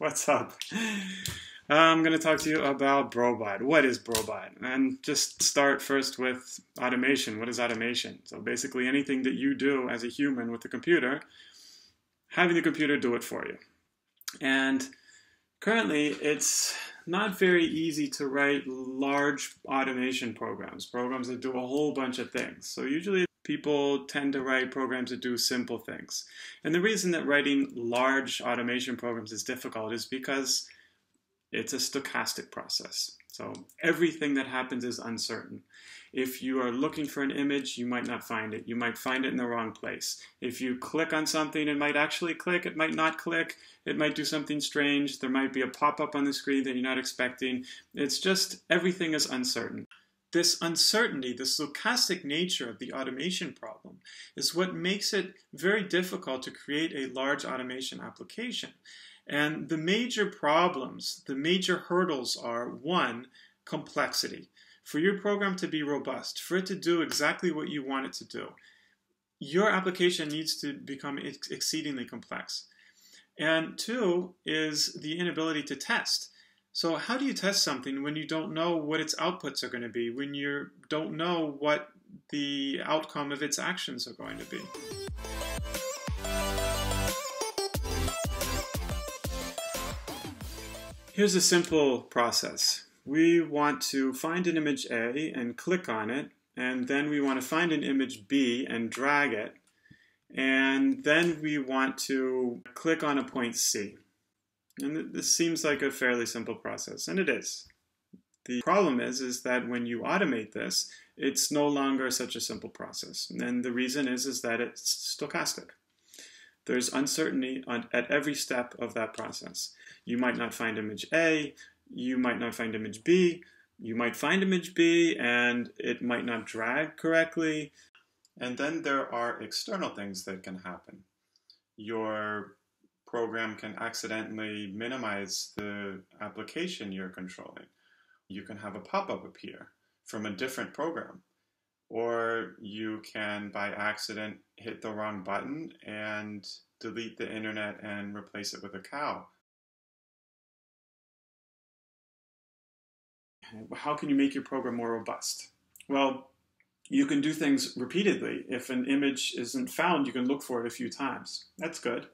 What's up? I'm going to talk to you about Brobot. What is Brobot? And just start first with automation. What is automation? So basically anything that you do as a human with the computer, having the computer do it for you. And currently it's not very easy to write large automation programs, programs that do a whole bunch of things. So usually people tend to write programs that do simple things. And the reason that writing large automation programs is difficult is because it's a stochastic process. So everything that happens is uncertain. If you are looking for an image, you might not find it. You might find it in the wrong place. If you click on something, it might actually click, it might not click, it might do something strange, there might be a pop-up on the screen that you're not expecting. It's just everything is uncertain. This uncertainty, this stochastic nature of the automation problem, is what makes it very difficult to create a large automation application. And the major problems, the major hurdles are one, complexity. For your program to be robust, for it to do exactly what you want it to do, your application needs to become ex exceedingly complex. And two is the inability to test. So how do you test something when you don't know what its outputs are going to be, when you don't know what the outcome of its actions are going to be? Here's a simple process. We want to find an image A and click on it, and then we want to find an image B and drag it, and then we want to click on a point C. And this seems like a fairly simple process, and it is. The problem is, is that when you automate this, it's no longer such a simple process. And the reason is, is that it's stochastic. There's uncertainty on, at every step of that process. You might not find image A, you might not find image B, you might find image B and it might not drag correctly. And then there are external things that can happen. Your program can accidentally minimize the application you're controlling. You can have a pop-up appear from a different program. Or you can, by accident, hit the wrong button and delete the internet and replace it with a cow. How can you make your program more robust? Well, you can do things repeatedly. If an image isn't found, you can look for it a few times. That's good.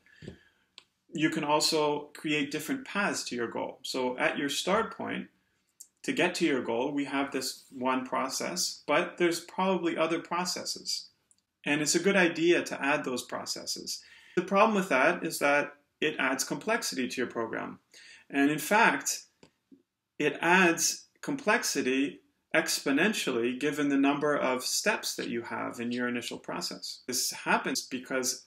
You can also create different paths to your goal. So at your start point, to get to your goal, we have this one process, but there's probably other processes. And it's a good idea to add those processes. The problem with that is that it adds complexity to your program. And in fact, it adds complexity exponentially given the number of steps that you have in your initial process. This happens because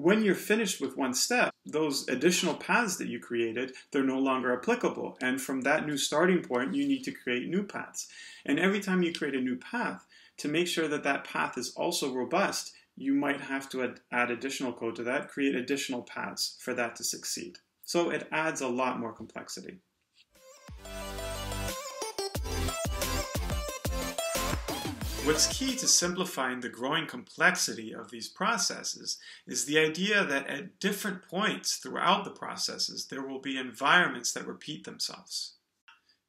when you're finished with one step, those additional paths that you created, they're no longer applicable. And from that new starting point, you need to create new paths. And every time you create a new path, to make sure that that path is also robust, you might have to add additional code to that, create additional paths for that to succeed. So it adds a lot more complexity. What's key to simplifying the growing complexity of these processes is the idea that at different points throughout the processes, there will be environments that repeat themselves.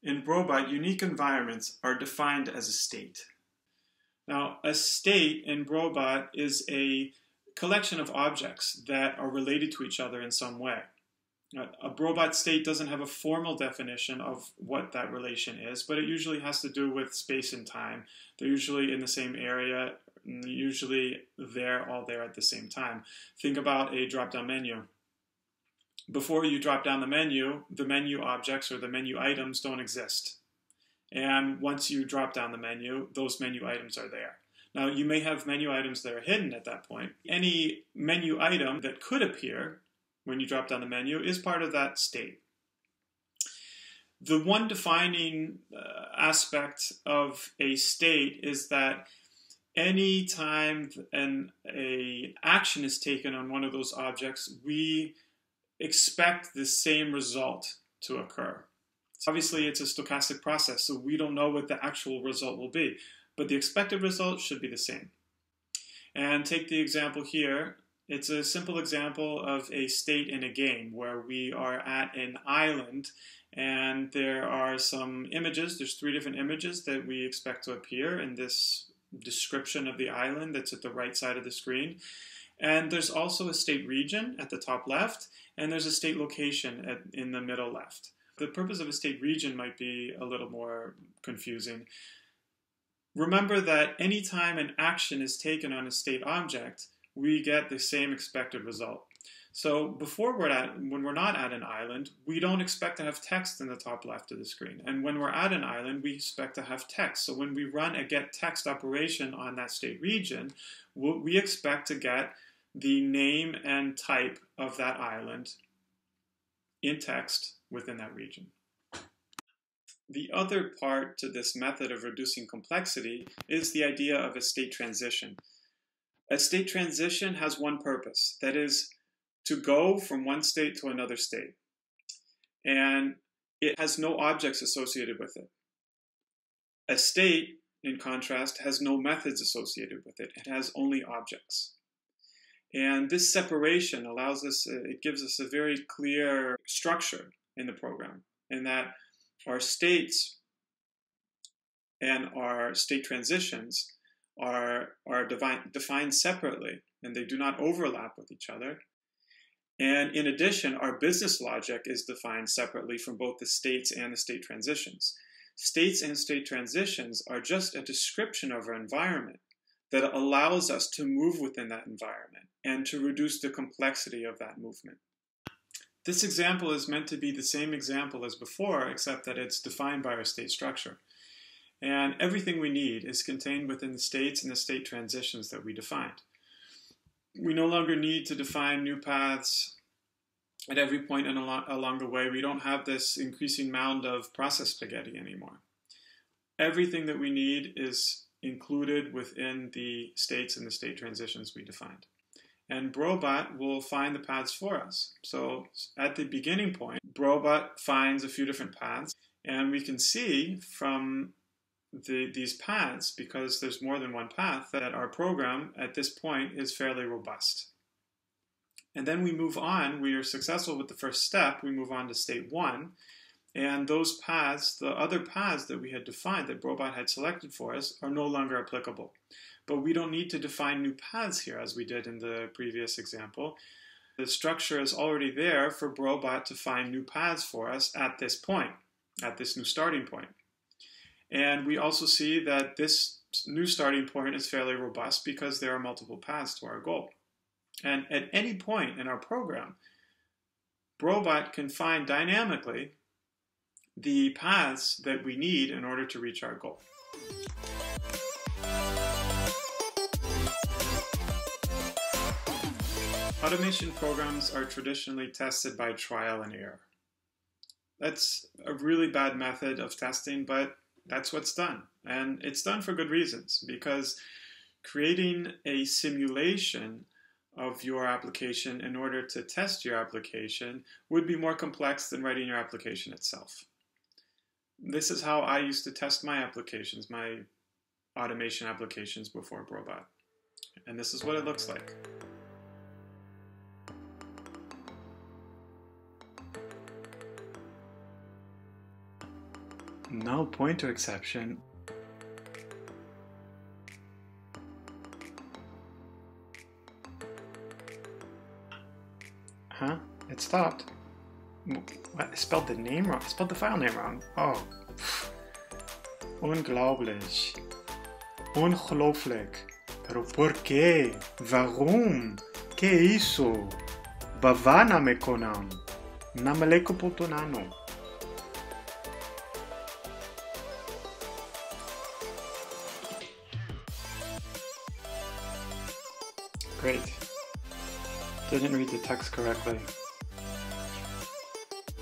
In Brobot, unique environments are defined as a state. Now, a state in Brobot is a collection of objects that are related to each other in some way. A Brobot state doesn't have a formal definition of what that relation is, but it usually has to do with space and time. They're usually in the same area, usually they're all there at the same time. Think about a drop-down menu. Before you drop down the menu, the menu objects or the menu items don't exist. And once you drop down the menu, those menu items are there. Now, you may have menu items that are hidden at that point. Any menu item that could appear when you drop down the menu is part of that state. The one defining uh, aspect of a state is that any time an a action is taken on one of those objects, we expect the same result to occur. So obviously, it's a stochastic process, so we don't know what the actual result will be, but the expected result should be the same. And take the example here It's a simple example of a state in a game where we are at an island and there are some images. There's three different images that we expect to appear in this description of the island that's at the right side of the screen. And there's also a state region at the top left, and there's a state location at, in the middle left. The purpose of a state region might be a little more confusing. Remember that anytime an action is taken on a state object, we get the same expected result. So before we're at, when we're not at an island, we don't expect to have text in the top left of the screen. And when we're at an island, we expect to have text. So when we run a get text operation on that state region, we expect to get the name and type of that island in text within that region. The other part to this method of reducing complexity is the idea of a state transition. A state transition has one purpose, that is to go from one state to another state. And it has no objects associated with it. A state, in contrast, has no methods associated with it. It has only objects. And this separation allows us, uh, it gives us a very clear structure in the program, in that our states and our state transitions are, are divine, defined separately and they do not overlap with each other. And in addition, our business logic is defined separately from both the states and the state transitions. States and state transitions are just a description of our environment that allows us to move within that environment and to reduce the complexity of that movement. This example is meant to be the same example as before, except that it's defined by our state structure. And everything we need is contained within the states and the state transitions that we defined. We no longer need to define new paths at every point and along the way. We don't have this increasing mound of process spaghetti anymore. Everything that we need is included within the states and the state transitions we defined. And Brobot will find the paths for us. So at the beginning point, Brobot finds a few different paths, and we can see from the, these paths, because there's more than one path, that our program at this point is fairly robust. And then we move on, we are successful with the first step, we move on to state one, and those paths, the other paths that we had defined that Brobot had selected for us, are no longer applicable. But we don't need to define new paths here as we did in the previous example. The structure is already there for Brobot to find new paths for us at this point, at this new starting point. And we also see that this new starting point is fairly robust because there are multiple paths to our goal. And at any point in our program, Brobot can find dynamically the paths that we need in order to reach our goal. Automation programs are traditionally tested by trial and error. That's a really bad method of testing, but that's what's done. And it's done for good reasons because creating a simulation of your application in order to test your application would be more complex than writing your application itself. This is how I used to test my applications, my automation applications before Brobot. And this is what it looks like. Null pointer exception. Huh? It stopped. What? I spelled the name wrong. I spelled the file name wrong. Oh. Unglaublich. Unglaublich. Pero por qué? Warum? Que isso? Bavana me konam. Namaleko putonano. Didn't read the text correctly.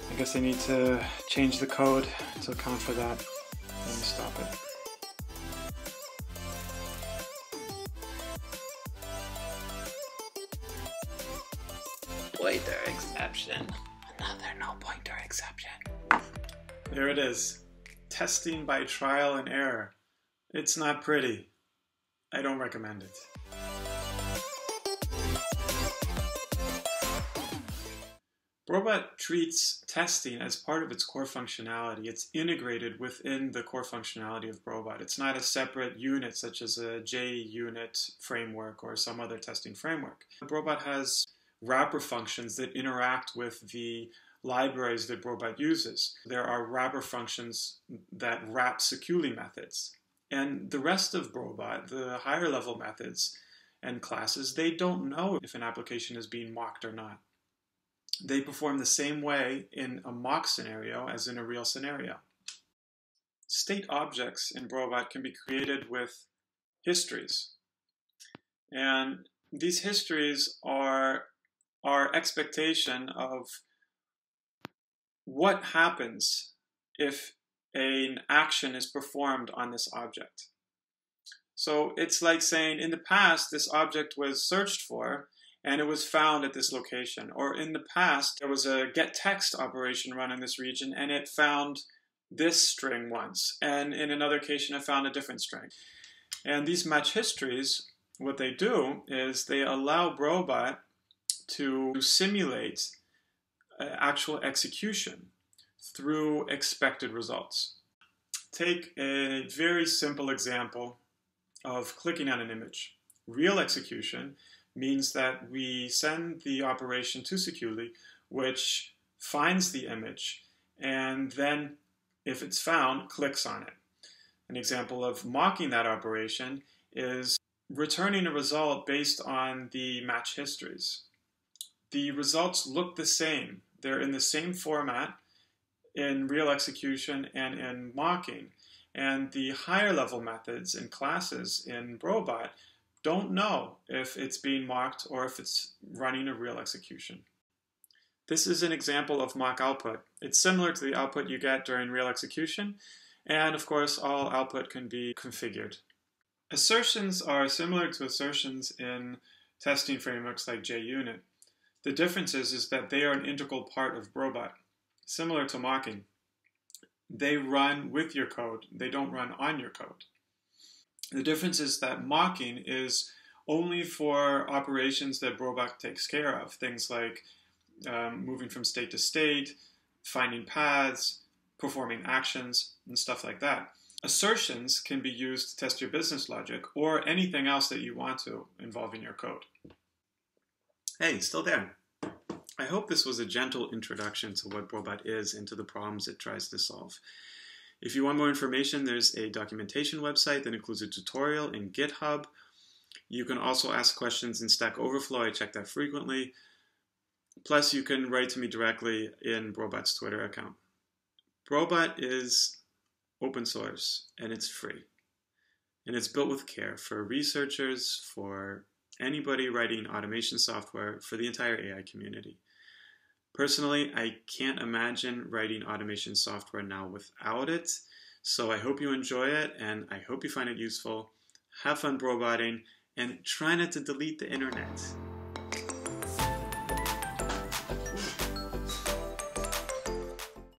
I guess I need to change the code to account for that. Let me stop it. Pointer exception. Another no pointer exception. There it is. Testing by trial and error. It's not pretty. I don't recommend it. Brobot treats testing as part of its core functionality. It's integrated within the core functionality of Brobot. It's not a separate unit such as a JUnit framework or some other testing framework. Brobot has wrapper functions that interact with the libraries that Brobot uses. There are wrapper functions that wrap Sikuli methods. And the rest of Brobot, the higher level methods and classes, they don't know if an application is being mocked or not they perform the same way in a mock scenario as in a real scenario. State objects in Brobot can be created with histories. And these histories are our expectation of what happens if an action is performed on this object. So it's like saying in the past this object was searched for and it was found at this location. Or in the past, there was a get text operation run in this region and it found this string once. And in another occasion, it found a different string. And these match histories, what they do is they allow Brobot to simulate uh, actual execution through expected results. Take a very simple example of clicking on an image. Real execution means that we send the operation to Sikuli, which finds the image, and then, if it's found, clicks on it. An example of mocking that operation is returning a result based on the match histories. The results look the same. They're in the same format in real execution and in mocking. And the higher level methods and classes in Brobot don't know if it's being mocked or if it's running a real execution. This is an example of mock output. It's similar to the output you get during real execution, and of course, all output can be configured. Assertions are similar to assertions in testing frameworks like JUnit. The difference is, is that they are an integral part of Brobot, similar to mocking. They run with your code, they don't run on your code. The difference is that mocking is only for operations that Brobot takes care of, things like um, moving from state to state, finding paths, performing actions, and stuff like that. Assertions can be used to test your business logic or anything else that you want to involving your code. Hey, still there. I hope this was a gentle introduction to what Brobot is and to the problems it tries to solve. If you want more information, there's a documentation website that includes a tutorial in GitHub. You can also ask questions in Stack Overflow. I check that frequently. Plus, you can write to me directly in Brobot's Twitter account. Brobot is open source and it's free. And it's built with care for researchers, for anybody writing automation software, for the entire AI community. Personally, I can't imagine writing automation software now without it. So I hope you enjoy it and I hope you find it useful. Have fun roboting and try not to delete the internet.